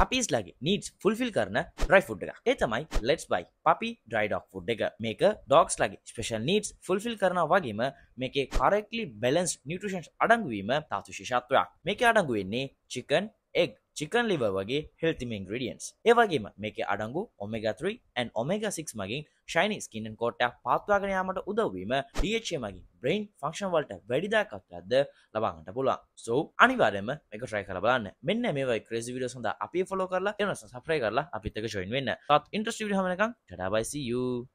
පපිස් ලගේ needs fulfil කරන dry food එක ඒ තමයි ලෙට්ස් බයි පපි ඩ්‍රයිඩක් ෆුඩ් එක. මේක ඩොක්ස් ලගේ ස්පේෂල් නීඩස් ෆුල්ෆිල් කරන වගේම මේකේ කරෙක්ලි බැලන්ස් නිියටෂන්ස් අඩංගුවීම තාතු ශිෂත්වයක් මේක අඩංගු වෙන්නේ චිකන් එක් චිකන් ලිව වගේ හෙල්තිම ඉන්ග්‍රඩියන්ස් ඒවගේම මේක අඩංගු ඔමෙග3 ඇන් ඔමෙග6 මගින් ශයිනි ස්කින්නන් කෝට්ටයක් පත්වාගෙන යාමට උදවීම ඩH මගින් බ්‍රයින් ෆංක්ෂන් වලට වැඩිදාකත්වයක්ද ලබාගට පුළුවන්. සෝ අනිවාරම එක ට්‍රයි කර බලන්න. මෙන්න මේ ක්‍රේසි විඩියෝ සඳ අපි ෆොලෝ කරලා එනස සප්‍රයි කරලා අපිත්තක ජොයින් වෙන්න. තත් ඉන්ට්‍රස්ටිවිඩ හමනකම් ටඩාබයිසියූ